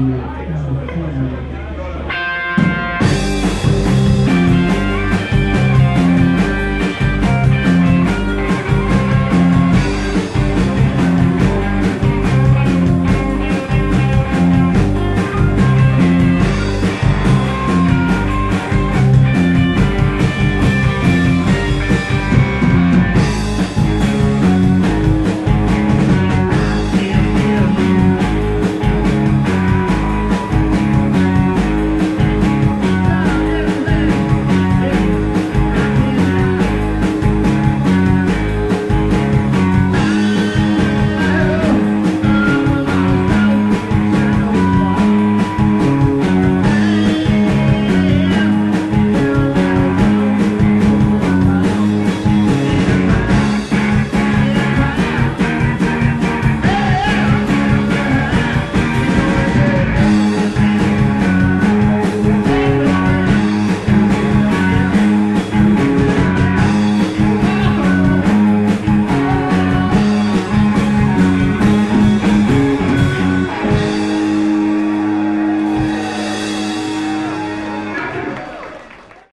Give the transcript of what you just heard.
いう。